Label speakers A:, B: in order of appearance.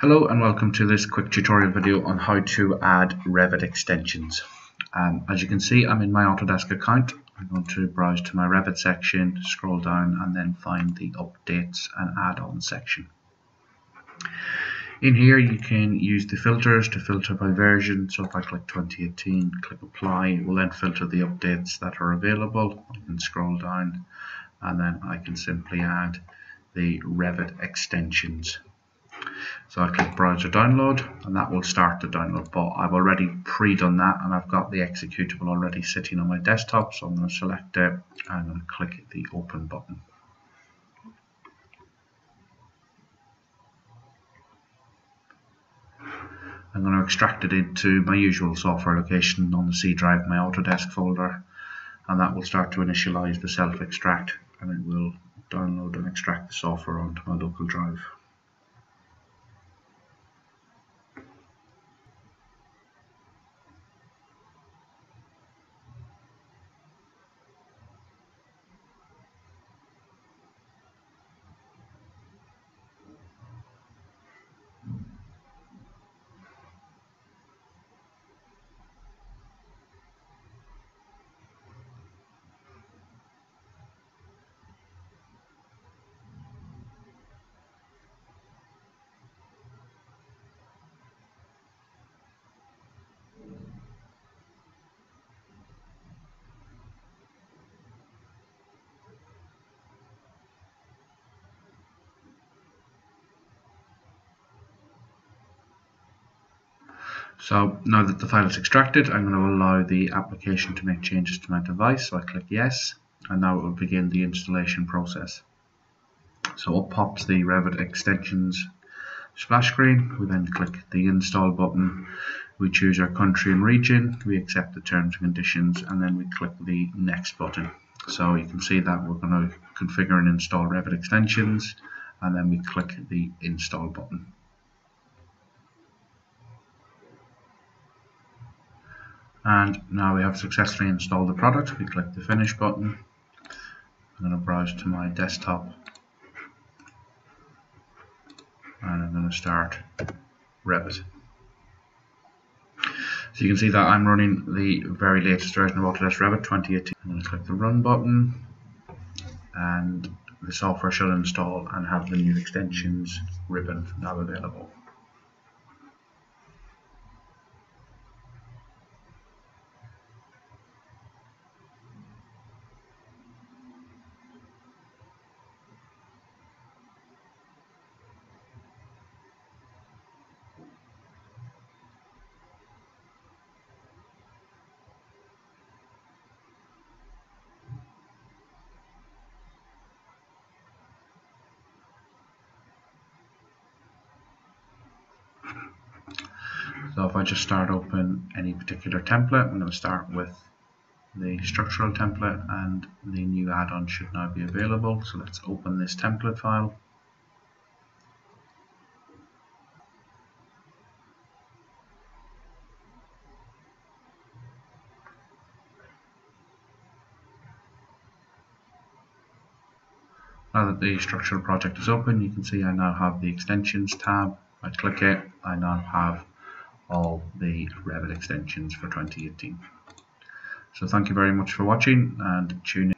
A: Hello and welcome to this quick tutorial video on how to add Revit extensions. Um, as you can see I'm in my Autodesk account. I'm going to browse to my Revit section, scroll down and then find the updates and add-on section. In here you can use the filters to filter by version. So if I click 2018, click apply, it will then filter the updates that are available. I can scroll down and then I can simply add the Revit extensions so I click browser download and that will start the download but I've already pre-done that and I've got the executable already sitting on my desktop so I'm going to select it and I'm going to click the open button. I'm going to extract it into my usual software location on the C drive, my Autodesk folder and that will start to initialize the self-extract and it will download and extract the software onto my local drive. So now that the file is extracted, I'm going to allow the application to make changes to my device. So I click yes, and now it will begin the installation process. So up pops the Revit extensions splash screen. We then click the install button. We choose our country and region. We accept the terms and conditions, and then we click the next button. So you can see that we're going to configure and install Revit extensions, and then we click the install button. And now we have successfully installed the product. We click the finish button. I'm going to browse to my desktop. And I'm going to start Revit. So you can see that I'm running the very latest version of Autodesk Revit 2018 I'm going to click the run button. And the software should install and have the new extensions ribbon now available So if I just start open any particular template, I'm going to start with the structural template and the new add-on should now be available. So let's open this template file. Now that the structural project is open, you can see I now have the extensions tab. I click it, I now have all the Revit extensions for 2018. So thank you very much for watching and tune in.